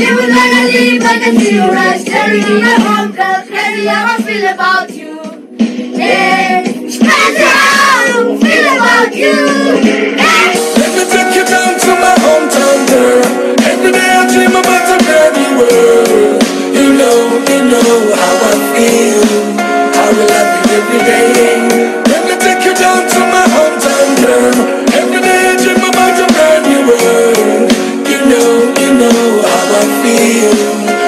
Here was like I leave, I see your staring in my home, girl. Crazy how I feel about you. Yeah, crazy how I feel about you. Yeah. Let me take you down to my hometown, girl. Every day I dream about. You know, you know how I feel. How I love you every day. be you.